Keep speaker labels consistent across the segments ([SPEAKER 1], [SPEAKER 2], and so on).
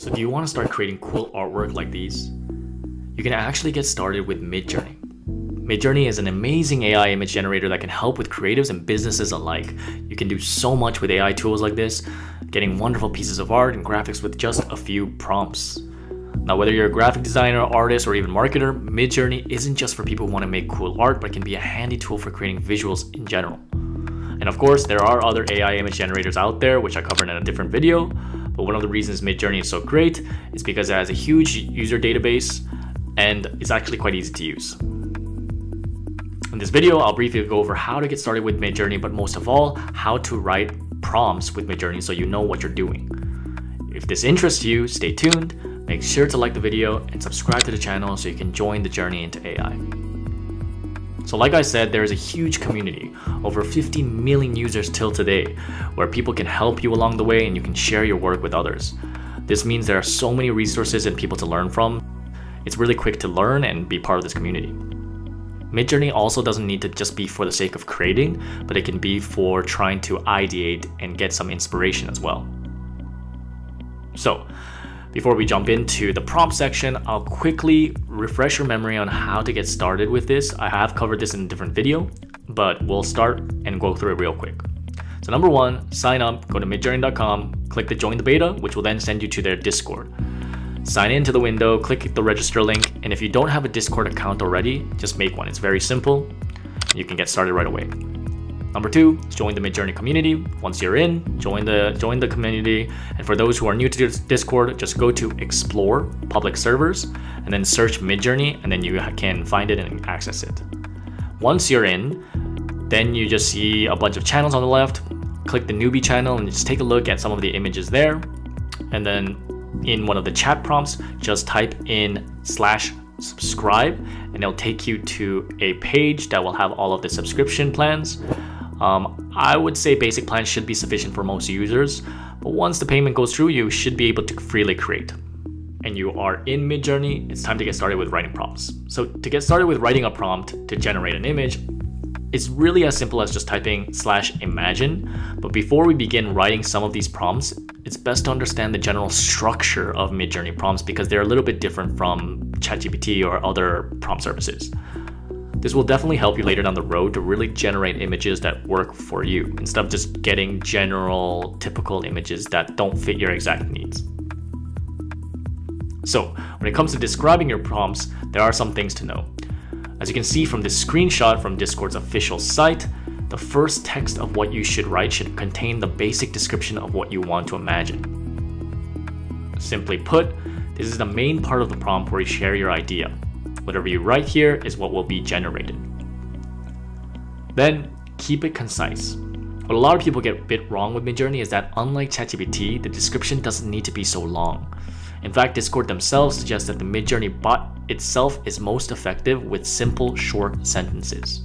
[SPEAKER 1] So do you want to start creating cool artwork like these? You can actually get started with Midjourney. Midjourney is an amazing AI image generator that can help with creatives and businesses alike. You can do so much with AI tools like this, getting wonderful pieces of art and graphics with just a few prompts. Now, whether you're a graphic designer, artist, or even marketer, Midjourney isn't just for people who want to make cool art, but can be a handy tool for creating visuals in general. And of course, there are other AI image generators out there, which I covered in a different video, but one of the reasons Midjourney is so great is because it has a huge user database and it's actually quite easy to use. In this video, I'll briefly go over how to get started with Midjourney, but most of all, how to write prompts with Midjourney so you know what you're doing. If this interests you, stay tuned, make sure to like the video and subscribe to the channel so you can join the journey into AI. So like I said, there is a huge community, over 50 million users till today, where people can help you along the way and you can share your work with others. This means there are so many resources and people to learn from. It's really quick to learn and be part of this community. Midjourney also doesn't need to just be for the sake of creating, but it can be for trying to ideate and get some inspiration as well. So, before we jump into the prompt section, I'll quickly refresh your memory on how to get started with this. I have covered this in a different video, but we'll start and go through it real quick. So number one, sign up, go to midjourney.com, click the join the beta, which will then send you to their Discord. Sign into the window, click the register link, and if you don't have a Discord account already, just make one. It's very simple. You can get started right away. Number two, join the Midjourney community. Once you're in, join the join the community. And for those who are new to Discord, just go to Explore Public Servers and then search Midjourney, and then you can find it and access it. Once you're in, then you just see a bunch of channels on the left. Click the newbie channel and just take a look at some of the images there. And then in one of the chat prompts, just type in slash subscribe and it'll take you to a page that will have all of the subscription plans. Um, I would say basic plans should be sufficient for most users, but once the payment goes through, you should be able to freely create. And you are in Midjourney, it's time to get started with writing prompts. So to get started with writing a prompt to generate an image, it's really as simple as just typing slash imagine, but before we begin writing some of these prompts, it's best to understand the general structure of Midjourney prompts because they're a little bit different from ChatGPT or other prompt services. This will definitely help you later down the road to really generate images that work for you instead of just getting general, typical images that don't fit your exact needs. So, when it comes to describing your prompts, there are some things to know. As you can see from this screenshot from Discord's official site, the first text of what you should write should contain the basic description of what you want to imagine. Simply put, this is the main part of the prompt where you share your idea. Whatever you write here is what will be generated. Then, keep it concise. What a lot of people get a bit wrong with Midjourney is that unlike ChatGPT, the description doesn't need to be so long. In fact, Discord themselves suggest that the Midjourney bot itself is most effective with simple, short sentences.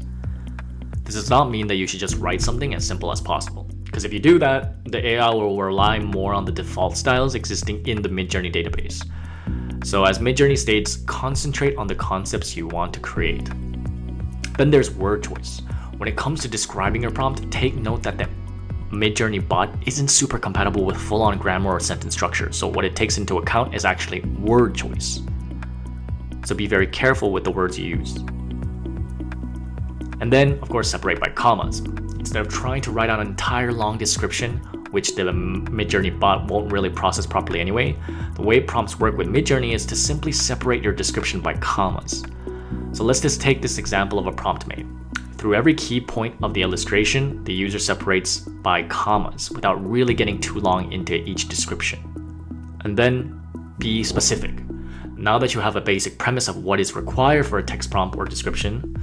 [SPEAKER 1] This does not mean that you should just write something as simple as possible. Because if you do that, the AI will rely more on the default styles existing in the Midjourney database. So as Midjourney states, concentrate on the concepts you want to create. Then there's word choice. When it comes to describing your prompt, take note that the Midjourney bot isn't super compatible with full-on grammar or sentence structure, so what it takes into account is actually word choice. So be very careful with the words you use. And then, of course, separate by commas. Instead of trying to write out an entire long description, which the Midjourney bot won't really process properly anyway, the way prompts work with Midjourney is to simply separate your description by commas. So let's just take this example of a prompt made. Through every key point of the illustration, the user separates by commas without really getting too long into each description. And then be specific. Now that you have a basic premise of what is required for a text prompt or description,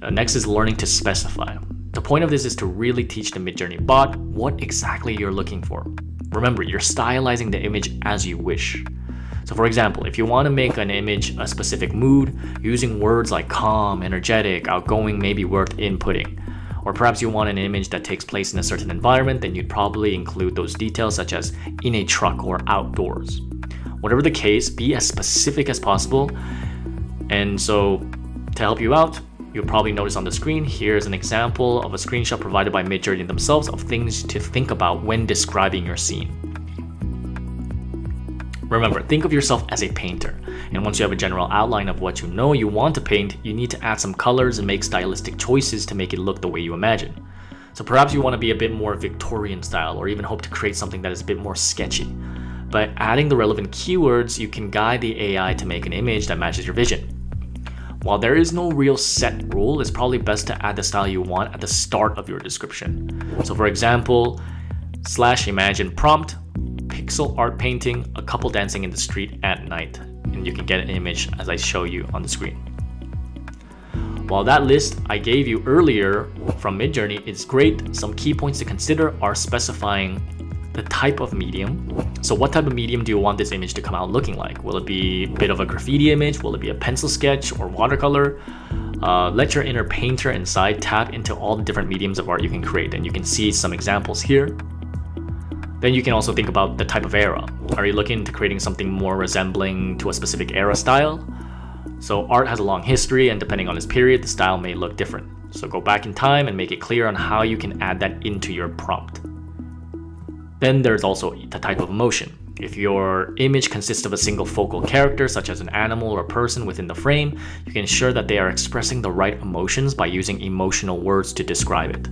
[SPEAKER 1] uh, next is learning to specify. The point of this is to really teach the Midjourney bot what exactly you're looking for. Remember, you're stylizing the image as you wish. So for example, if you want to make an image a specific mood, using words like calm, energetic, outgoing may be worth inputting. Or perhaps you want an image that takes place in a certain environment, then you'd probably include those details such as in a truck or outdoors. Whatever the case, be as specific as possible. And so to help you out, You'll probably notice on the screen, here's an example of a screenshot provided by Midjourney themselves of things to think about when describing your scene. Remember, think of yourself as a painter, and once you have a general outline of what you know you want to paint, you need to add some colors and make stylistic choices to make it look the way you imagine. So perhaps you want to be a bit more Victorian style, or even hope to create something that is a bit more sketchy. By adding the relevant keywords, you can guide the AI to make an image that matches your vision. While there is no real set rule, it's probably best to add the style you want at the start of your description. So for example, slash imagine prompt, pixel art painting, a couple dancing in the street at night, and you can get an image as I show you on the screen. While that list I gave you earlier from Midjourney is great, some key points to consider are specifying the type of medium. So what type of medium do you want this image to come out looking like? Will it be a bit of a graffiti image? Will it be a pencil sketch or watercolor? Uh, let your inner painter inside tap into all the different mediums of art you can create and you can see some examples here. Then you can also think about the type of era. Are you looking into creating something more resembling to a specific era style? So art has a long history and depending on its period, the style may look different. So go back in time and make it clear on how you can add that into your prompt. Then there's also the type of emotion. If your image consists of a single focal character, such as an animal or a person within the frame, you can ensure that they are expressing the right emotions by using emotional words to describe it.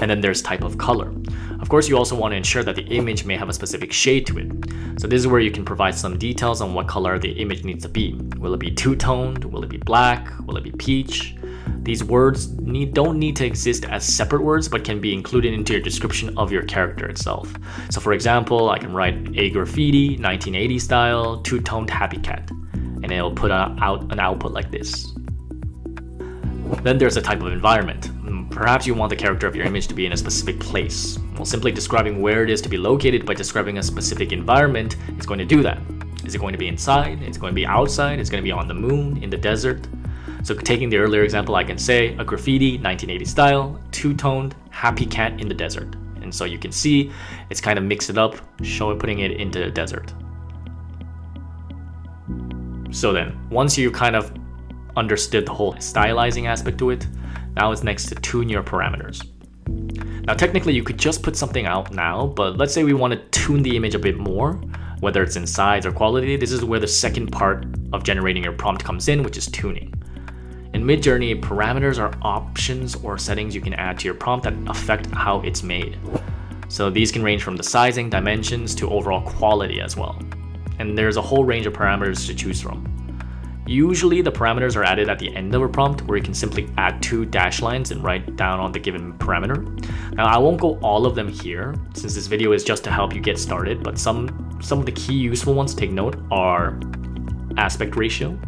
[SPEAKER 1] And then there's type of color. Of course, you also want to ensure that the image may have a specific shade to it. So this is where you can provide some details on what color the image needs to be. Will it be two-toned? Will it be black? Will it be peach? These words need, don't need to exist as separate words, but can be included into your description of your character itself. So for example, I can write a graffiti, 1980 style, two-toned happy cat, and it'll put out an output like this. Then there's a type of environment. Mm, perhaps you want the character of your image to be in a specific place. Well, simply describing where it is to be located by describing a specific environment is going to do that. Is it going to be inside? It's going to be outside? It's going to be on the moon, in the desert? So taking the earlier example, I can say a graffiti, 1980 style, two-toned, happy cat in the desert. And so you can see it's kind of mixed it up, showing putting it into the desert. So then, once you kind of understood the whole stylizing aspect to it, now it's next to tune your parameters. Now technically you could just put something out now, but let's say we want to tune the image a bit more, whether it's in size or quality, this is where the second part of generating your prompt comes in, which is tuning. In Midjourney, parameters are options or settings you can add to your prompt that affect how it's made. So these can range from the sizing, dimensions, to overall quality as well. And there's a whole range of parameters to choose from. Usually the parameters are added at the end of a prompt where you can simply add two dash lines and write down on the given parameter. Now I won't go all of them here since this video is just to help you get started, but some, some of the key useful ones to take note are aspect ratio.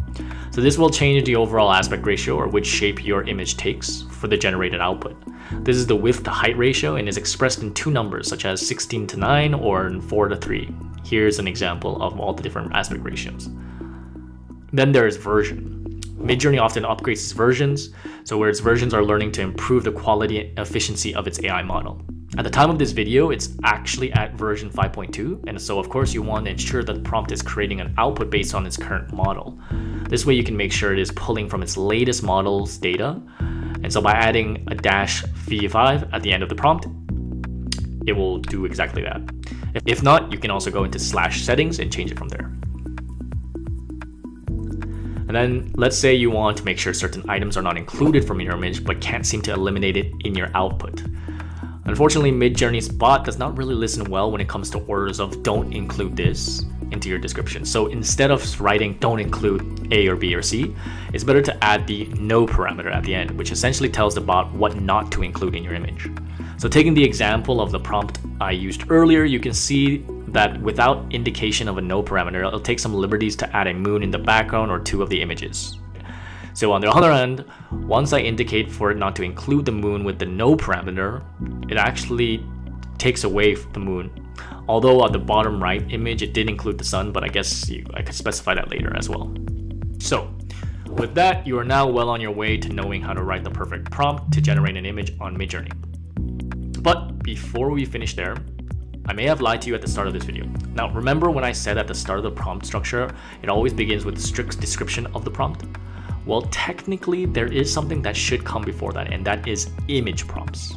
[SPEAKER 1] So this will change the overall aspect ratio or which shape your image takes for the generated output. This is the width to height ratio and is expressed in two numbers such as 16 to 9 or 4 to 3. Here's an example of all the different aspect ratios. Then there is version. Midjourney often upgrades its versions, so where its versions are learning to improve the quality and efficiency of its AI model. At the time of this video, it's actually at version 5.2, and so of course you want to ensure that the prompt is creating an output based on its current model. This way you can make sure it is pulling from its latest model's data. And so by adding a dash v5 at the end of the prompt, it will do exactly that. If not, you can also go into slash settings and change it from there. And then let's say you want to make sure certain items are not included from your image but can't seem to eliminate it in your output. Unfortunately, Midjourney's bot does not really listen well when it comes to orders of don't include this into your description. So instead of writing don't include A or B or C, it's better to add the no parameter at the end, which essentially tells the bot what not to include in your image. So taking the example of the prompt I used earlier, you can see that without indication of a no parameter, it'll take some liberties to add a moon in the background or two of the images. So on the other end, once I indicate for it not to include the moon with the no parameter, it actually takes away the moon Although on the bottom right image, it did include the sun, but I guess you, I could specify that later as well. So with that, you are now well on your way to knowing how to write the perfect prompt to generate an image on Midjourney. But before we finish there, I may have lied to you at the start of this video. Now, remember when I said at the start of the prompt structure, it always begins with a strict description of the prompt? Well, technically, there is something that should come before that, and that is image prompts.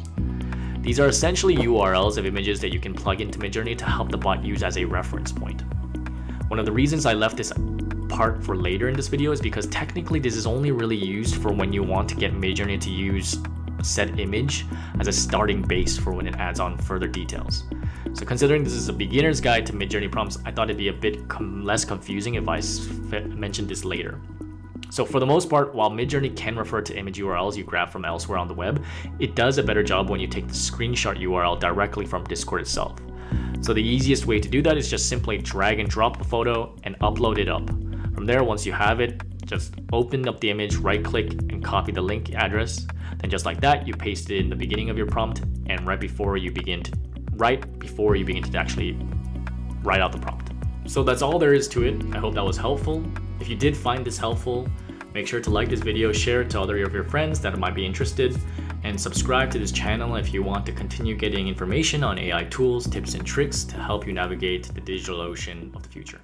[SPEAKER 1] These are essentially URLs of images that you can plug into Midjourney to help the bot use as a reference point. One of the reasons I left this part for later in this video is because technically this is only really used for when you want to get Midjourney to use set image as a starting base for when it adds on further details. So considering this is a beginner's guide to Midjourney prompts, I thought it'd be a bit com less confusing if I mentioned this later. So for the most part, while Midjourney can refer to image URLs you grab from elsewhere on the web, it does a better job when you take the screenshot URL directly from Discord itself. So the easiest way to do that is just simply drag and drop a photo and upload it up. From there, once you have it, just open up the image, right click and copy the link address. Then just like that, you paste it in the beginning of your prompt and right before you begin to, right before you begin to actually write out the prompt. So that's all there is to it. I hope that was helpful. If you did find this helpful, make sure to like this video, share it to other of your friends that might be interested, and subscribe to this channel if you want to continue getting information on AI tools, tips, and tricks to help you navigate the digital ocean of the future.